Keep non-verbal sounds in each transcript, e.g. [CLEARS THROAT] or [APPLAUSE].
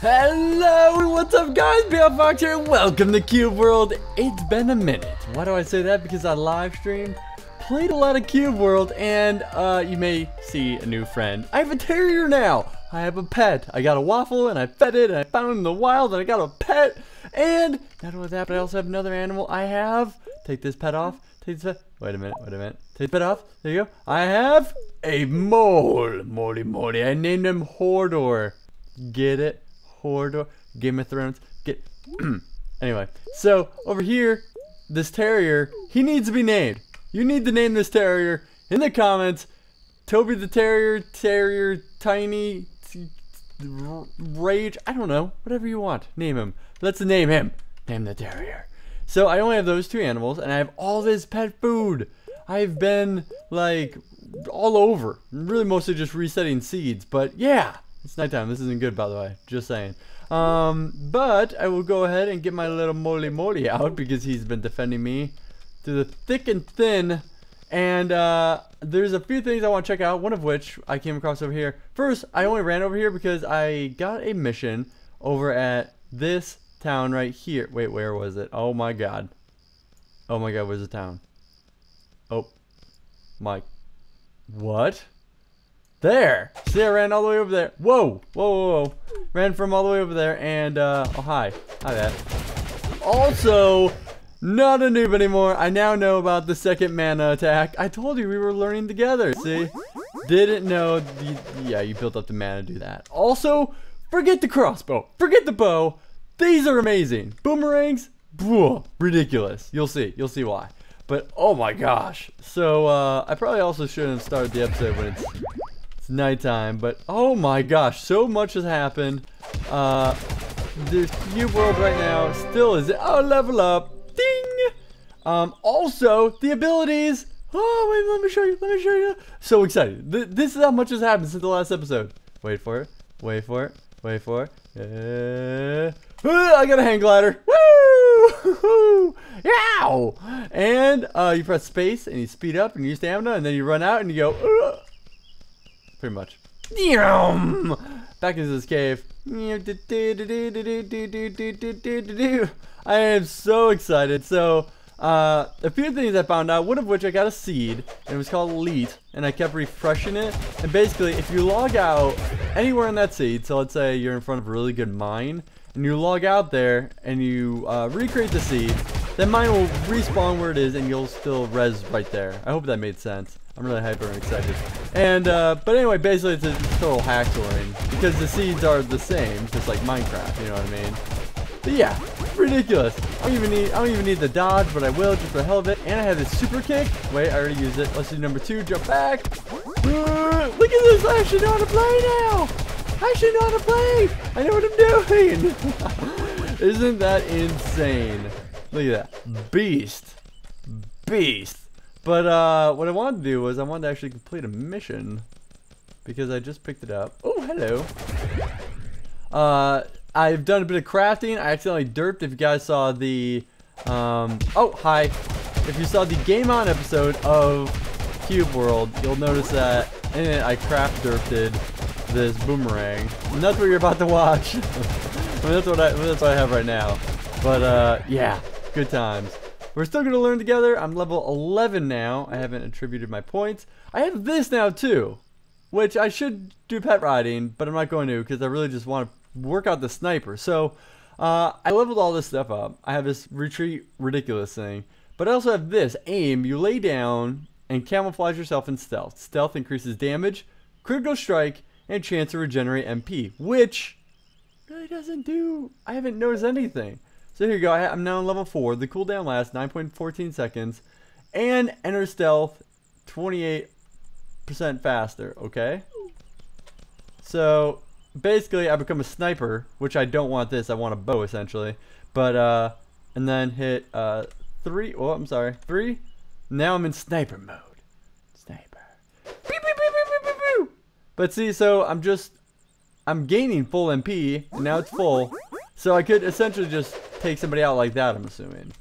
Hello, what's up guys? Bebop Vox here, welcome to Cube World. It's been a minute. Why do I say that? Because I live streamed, played a lot of Cube World, and uh, you may see a new friend. I have a terrier now. I have a pet. I got a waffle, and I fed it, and I found it in the wild, and I got a pet. And not only that, but I also have another animal. I have, take this pet off, take this pet, wait a minute, wait a minute. Take pet off, there you go. I have a mole, moly moly. I named him Hodor. Get it? Hodor, Game of Thrones. Get. [CLEARS THROAT] anyway, so over here, this terrier, he needs to be named. You need to name this terrier in the comments. Toby the Terrier, Terrier, Tiny, Rage. I don't know. Whatever you want. Name him. Let's name him. Name the terrier. So I only have those two animals, and I have all this pet food. I've been like all over. Really, mostly just resetting seeds. But yeah, it's nighttime. This isn't good, by the way. Just saying. Um, but I will go ahead and get my little Moly Moly out because he's been defending me through the thick and thin. And uh, there's a few things I want to check out. One of which I came across over here. First, I only ran over here because I got a mission over at this town right here. Wait, where was it? Oh my god. Oh my god, where's the town? Oh. My. What? There! See, I ran all the way over there. Whoa! Whoa, whoa, whoa. Ran from all the way over there, and, uh, oh, hi. Hi, that. Also, not a noob anymore. I now know about the second mana attack. I told you we were learning together, see? Didn't know, the, yeah, you built up the mana to do that. Also, forget the crossbow. Forget the bow. These are amazing. Boomerangs, ridiculous. You'll see. You'll see why. But, oh my gosh. So, uh, I probably also shouldn't have started the episode when it's it's nighttime, but oh my gosh, so much has happened. Uh, the Cube World right now still is, oh, level up, ding! Um, also, the abilities, oh, wait, let me show you, let me show you. So excited. Th this is how much has happened since the last episode. Wait for it, wait for it, wait for it. Uh, I got a hang glider. Woo! Yow! And uh, you press space and you speed up and you use stamina and then you run out and you go. Uh, Pretty much. Back into this cave. I am so excited. So, uh, a few things I found out, one of which I got a seed, and it was called Elite, and I kept refreshing it. And basically, if you log out anywhere in that seed, so let's say you're in front of a really good mine, and you log out there, and you uh, recreate the seed, then mine will respawn where it is, and you'll still res right there. I hope that made sense. I'm really hyper and excited. And, uh, but anyway, basically it's a total haxoring because the seeds are the same, just like Minecraft, you know what I mean? But yeah, ridiculous. I don't even need, I don't even need the dodge, but I will just for the hell of it. And I have this super kick. Wait, I already used it. Let's do number two, jump back. Uh, look at this, I actually know how to play now. I actually know how to play. I know what I'm doing. [LAUGHS] Isn't that insane? Look at that. Beast. Beast. But uh, what I wanted to do was I wanted to actually complete a mission because I just picked it up. Oh, hello. Uh, I've done a bit of crafting. I accidentally derped. If you guys saw the, um, oh, hi. If you saw the Game On episode of Cube World, you'll notice that in it I craft derped this boomerang. And that's what you're about to watch. I [LAUGHS] mean, that's what I that's what I have right now. But uh, yeah, good times. We're still going to learn together. I'm level 11 now. I haven't attributed my points. I have this now too, which I should do pet riding, but I'm not going to because I really just want to work out the sniper. So uh, I leveled all this stuff up. I have this retreat ridiculous thing, but I also have this aim. You lay down and camouflage yourself in stealth. Stealth increases damage, critical strike, and chance to regenerate MP, which really doesn't do. I haven't noticed anything. So here you go. I'm now on level 4. The cooldown lasts 9.14 seconds. And enter stealth 28% faster. Okay? So basically I become a sniper, which I don't want this. I want a bow essentially. But, uh, and then hit, uh, 3. Oh, I'm sorry. 3. Now I'm in sniper mode. Sniper. But see, so I'm just, I'm gaining full MP. And now it's full. So I could essentially just take somebody out like that, I'm assuming.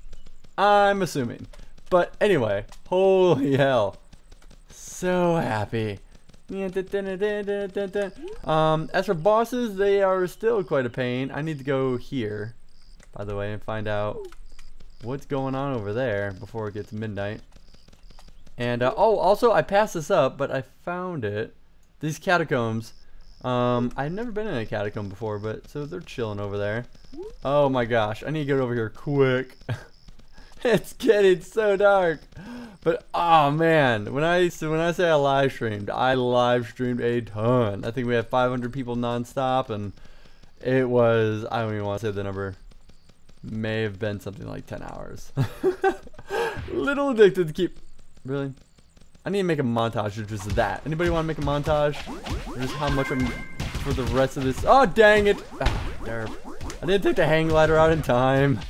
I'm assuming. But anyway, holy hell. So happy. Um, as for bosses, they are still quite a pain. I need to go here, by the way, and find out what's going on over there before it gets midnight. And, uh, oh, also, I passed this up, but I found it. These catacombs. Um, I've never been in a catacomb before, but, so they're chilling over there. Oh my gosh, I need to get over here quick. [LAUGHS] it's getting so dark. But oh man, when I so when I say I live streamed, I live streamed a ton. I think we had 500 people nonstop, and it was I don't even want to say the number. May have been something like 10 hours. [LAUGHS] Little addicted to keep. Really? I need to make a montage of just that. Anybody want to make a montage? just how much I'm for the rest of this. Oh dang it! Ah, I didn't take the hang glider out in time. [LAUGHS]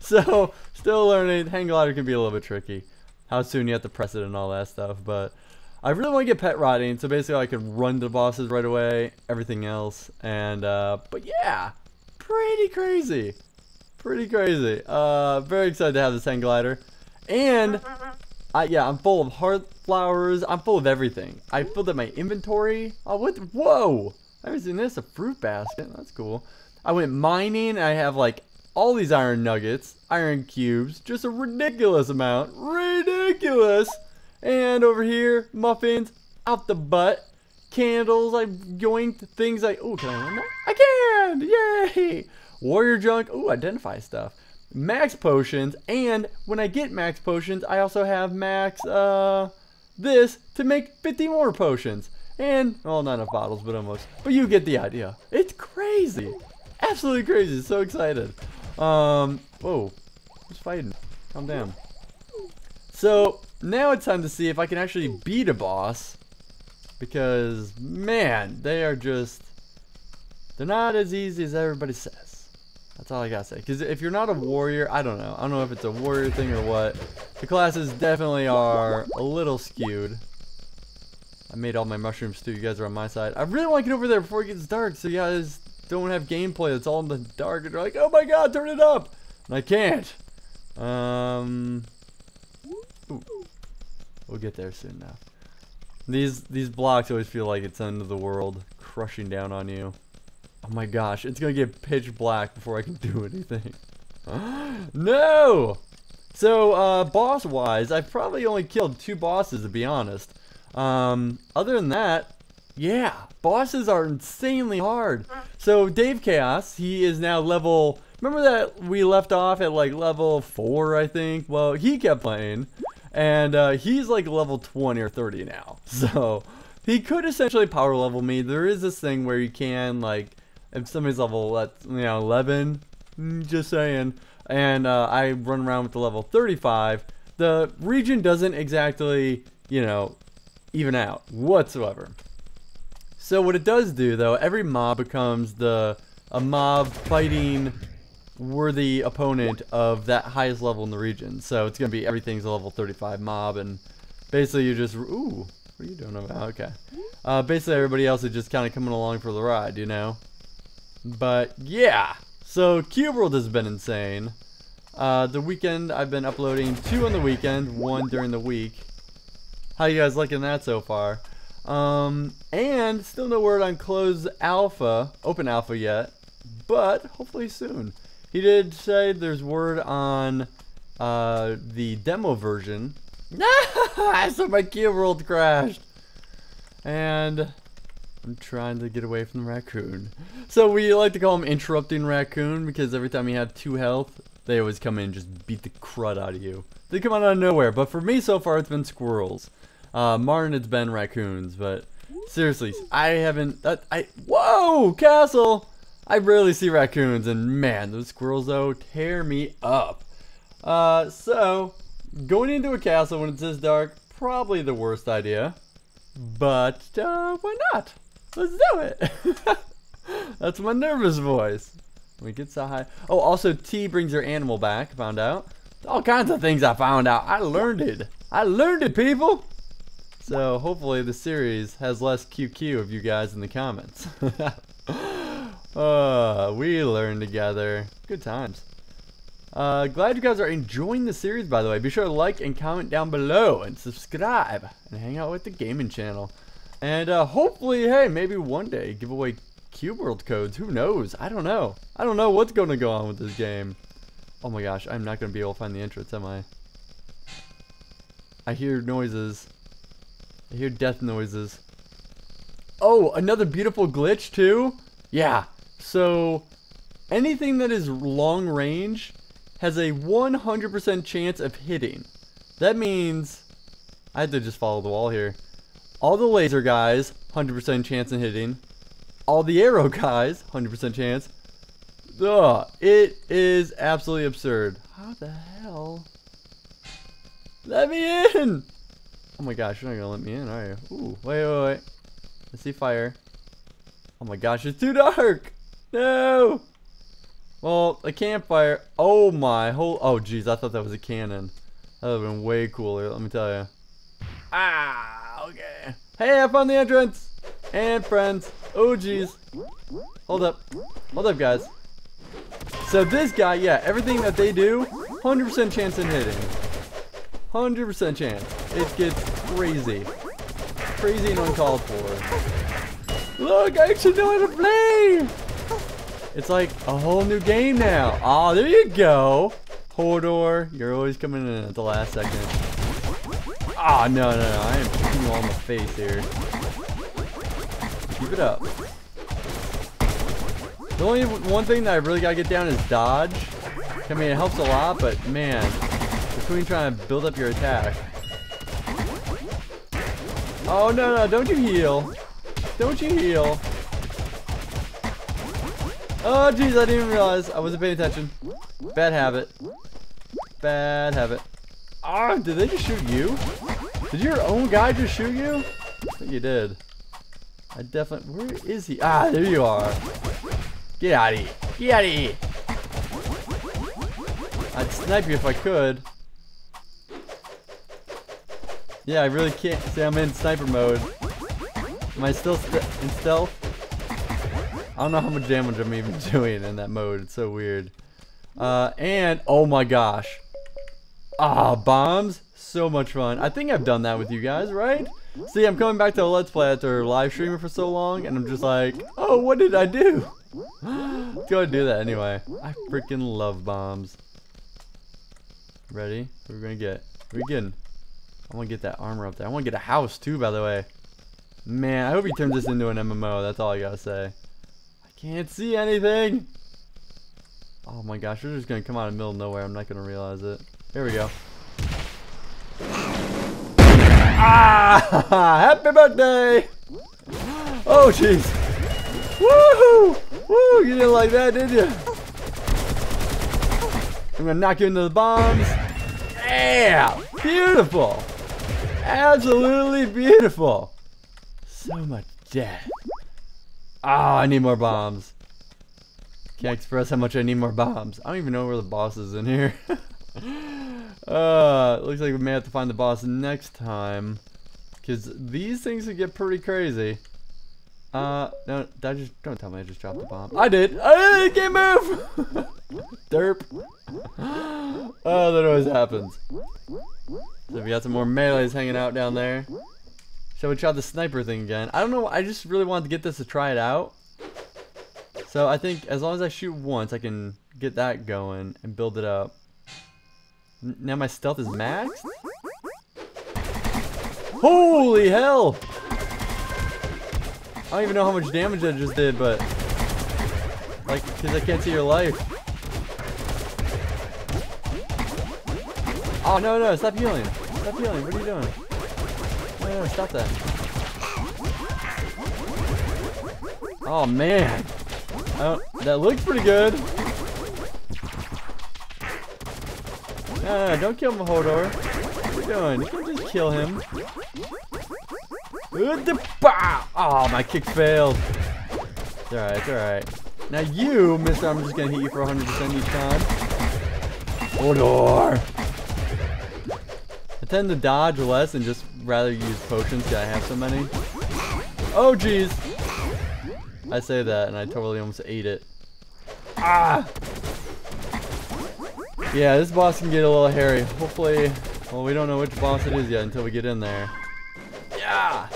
So still learning. Hang glider can be a little bit tricky how soon you have to press it and all that stuff. But I really want to get pet riding, so basically I can run the bosses right away, everything else. And, uh, but yeah, pretty crazy. Pretty crazy. Uh, very excited to have this hang glider. And, I, yeah, I'm full of heart flowers. I'm full of everything. I filled up my inventory. Oh, what? Whoa! I haven't seen this. A fruit basket. That's cool. I went mining. I have like all these iron nuggets, iron cubes, just a ridiculous amount. Ridiculous! And over here, muffins, out the butt. Candles, I yoinked things like, oh, can I run that? I can! Yay! Warrior junk, oh, identify stuff. Max potions, and when I get max potions, I also have max, uh, this to make 50 more potions. And, well, not enough bottles, but almost. But you get the idea. It's crazy. Absolutely crazy. So excited. Um, whoa. Who's fighting? Calm down. So, now it's time to see if I can actually beat a boss. Because, man, they are just... They're not as easy as everybody says. That's all I gotta say. Because if you're not a warrior, I don't know. I don't know if it's a warrior thing or what. The classes definitely are a little skewed. I made all my mushrooms too. You guys are on my side. I really want to get over there before it gets dark so you guys don't have gameplay that's all in the dark and you're like, oh my god, turn it up! And I can't. Um. We'll get there soon now. These these blocks always feel like it's end of the world crushing down on you. Oh my gosh, it's gonna get pitch black before I can do anything. [GASPS] no! So, uh, boss-wise, I've probably only killed two bosses, to be honest. Um, other than that, yeah, bosses are insanely hard. So Dave Chaos, he is now level. Remember that we left off at like level four, I think. Well, he kept playing, and uh, he's like level 20 or 30 now. [LAUGHS] So he could essentially power level me. There is this thing where you can like, if somebody's level at you know 11, mm, just saying, and uh, I run around with the level 35. The region doesn't exactly, you know, even out whatsoever. So what it does do, though, every mob becomes the a mob fighting worthy opponent of that highest level in the region. So it's going to be everything's a level 35 mob, and basically you just... Ooh, what are you doing about? Okay. Uh, basically everybody else is just kind of coming along for the ride, you know? But, yeah. So, Cube World has been insane. Uh, the weekend, I've been uploading two on the weekend, one during the week. How you guys liking that so far? Um, and still no word on closed alpha, open alpha yet, but hopefully soon. He did say there's word on uh, the demo version. [LAUGHS] so my Cube World crashed. And I'm trying to get away from the raccoon. So we like to call him interrupting raccoon because every time you have two health, they always come in and just beat the crud out of you. They come out of nowhere, but for me so far it's been squirrels. Uh, Martin, it's been raccoons, but seriously, I haven't. I whoa castle. I rarely see raccoons, and man, those squirrels though tear me up. Uh, so going into a castle when it's this dark, probably the worst idea. But uh, why not? Let's do it. [LAUGHS] That's my nervous voice. We get so high. Oh, also T brings her animal back. Found out all kinds of things. I found out. I learned it. I learned it, people. So hopefully the series has less QQ of you guys in the comments. [LAUGHS] uh, we learn together. Good times. Uh, glad you guys are enjoying the series, by the way. Be sure to like and comment down below and subscribe and hang out with the gaming channel. And uh, hopefully, hey, maybe one day give away Cube World codes. Who knows? I don't know. I don't know what's going to go on with this game. Oh my gosh, I'm not going to be able to find the entrance, am I? I hear noises. I hear death noises. Oh, another beautiful glitch too? Yeah. So, anything that is long range has a 100% chance of hitting. That means, I had to just follow the wall here. All the laser guys, 100% chance in hitting. All the arrow [LAUGHS] guys, 100% chance. Ugh, it is absolutely absurd. How the hell? Let me in! Oh my gosh, you're not gonna let me in, are you? Ooh, wait, wait, wait. I see fire. Oh my gosh, it's too dark! No! Well, a campfire. Oh my whole. Oh jeez, I thought that was a cannon. That would have been way cooler, let me tell you. Ah, okay. Hey, I found the entrance! And friends. Oh jeez. Hold up. Hold up, guys. So this guy, yeah, everything that they do, 100% chance in hitting. 100% chance. It gets crazy. Crazy and uncalled for. Look, I actually know how to play! It's like a whole new game now. Oh, there you go. Hodor, you're always coming in at the last second. Oh, no, no, no. I am kicking you all in the face here. Keep it up. The only one thing that I really gotta get down is dodge. I mean, it helps a lot, but man, between trying to build up your attack. Oh, no, no, don't you heal. Don't you heal. Oh, jeez, I didn't even realize. I wasn't paying attention. Bad habit. Bad habit. Ah, oh, did they just shoot you? Did your own guy just shoot you? I think you did. I definitely... Where is he? Ah, there you are. Get out of here. Get out of here. I'd snipe you if I could. Yeah, I really can't. See, I'm in sniper mode. Am I still in stealth? I don't know how much damage I'm even [LAUGHS] doing in that mode. It's so weird. Uh, and, oh my gosh. Ah, bombs. So much fun. I think I've done that with you guys, right? See, I'm coming back to a Let's Play after live streaming for so long, and I'm just like, oh, what did I do? Let's go and do that anyway. I freaking love bombs. Ready? What are we gonna get? What are we getting? I want to get that armor up there. I want to get a house too, by the way. Man, I hope he turns this into an MMO. That's all I gotta say. I can't see anything. Oh my gosh, we're just gonna come out of the middle of nowhere. I'm not gonna realize it. Here we go. Ah! [LAUGHS] Happy birthday! Oh jeez. Woohoo! Woo! You didn't like that, did you? I'm gonna knock you into the bombs. Yeah! Beautiful! Absolutely beautiful. So much death. Ah, oh, I need more bombs. Can't express how much I need more bombs. I don't even know where the boss is in here. [LAUGHS] uh, looks like we may have to find the boss next time. Because these things can get pretty crazy. Uh, no, that just, don't tell me I just dropped the bomb. I did. I can't move. [LAUGHS] Derp. [GASPS] Oh, that always happens. So we got some more melees hanging out down there. Shall we try the sniper thing again? I don't know. I just really wanted to get this to try it out. So I think as long as I shoot once, I can get that going and build it up. Now my stealth is maxed? Holy hell! I don't even know how much damage I just did, but... Like, because I can't see your life. Oh, no, no, stop healing. Stop healing. What are you doing? No, no, stop that. Oh, man. Oh, that looks pretty good. No, no, don't kill Hodor. What are you doing? You can just kill him. Oh, my kick failed. It's alright, it's alright. Now you, mister, I'm just gonna hit you for 100% each time. Hodor! I tend to dodge less and just rather use potions because I have so many. Oh, jeez. I say that and I totally almost ate it. Ah! Yeah, this boss can get a little hairy. Hopefully, well, we don't know which boss it is yet until we get in there. Yeah!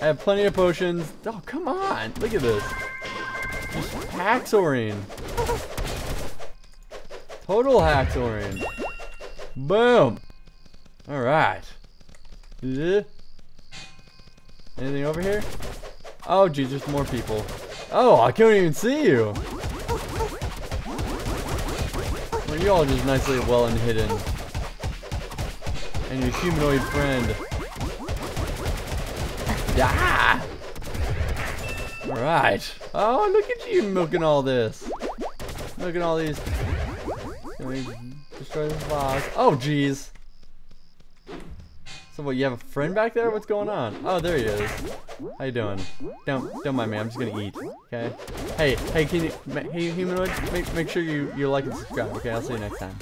I have plenty of potions. Oh, come on. Look at this. Just haxoring. Total haxoring. Boom. All right. Yeah. Anything over here? Oh, geez, just more people. Oh, I can't even see you. Well, you're all just nicely well and hidden. And your humanoid friend. Ah! Alright. Oh, look at you milking all this. Milking all these. Can we destroy this box? Oh, jeez. So what, you have a friend back there? What's going on? Oh, there he is. How you doing? Don't don't mind me. I'm just gonna eat. Okay. Hey hey, can you hey humanoid? Make make sure you you like and subscribe. Okay, I'll see you next time.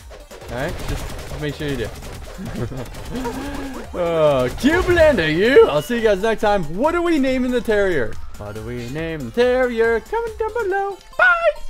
All right, just make sure you do. [LAUGHS] Uh, cute blender, you! I'll see you guys next time. What are we naming the terrier? What do we name the terrier? Comment down below. Bye!